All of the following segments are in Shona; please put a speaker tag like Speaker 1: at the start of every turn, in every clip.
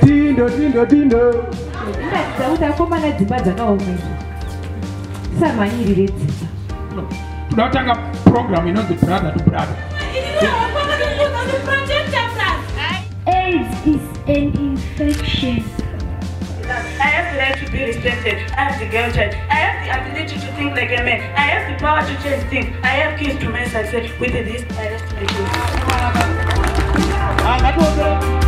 Speaker 1: tindo tindo tindo
Speaker 2: ingatidza kuti akomana dzimba dzakaomesa samhanyirire dzimba
Speaker 1: toda kutanga program inonzi brother to brother
Speaker 3: AIDS is an infection.
Speaker 4: I have the right to be respected. I have the girl child. I have the ability to think like a man. I have the power to change things. I have keys to my success. With this, I rest my case.
Speaker 1: Bye.
Speaker 5: That was it.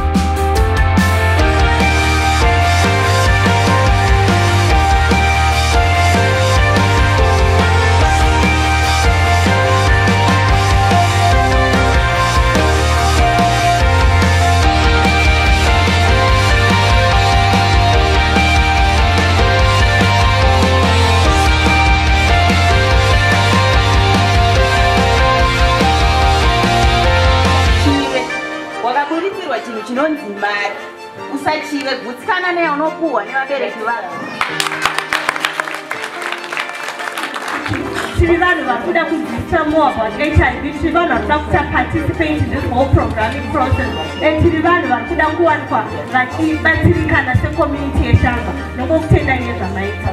Speaker 5: Chinonzi mari. Usachive gutsikana neyaunopuhwa nevabereki vako.
Speaker 6: Tiri vanhu vari kuda kudzidzisa more about hiv tiri vanhu vari kuda kuta participate in this whole programming process. And tiri vanhu vari kuda kuwanikwa vachibatsirikana secommunity yeshanga. Nokokutenda nezvamaita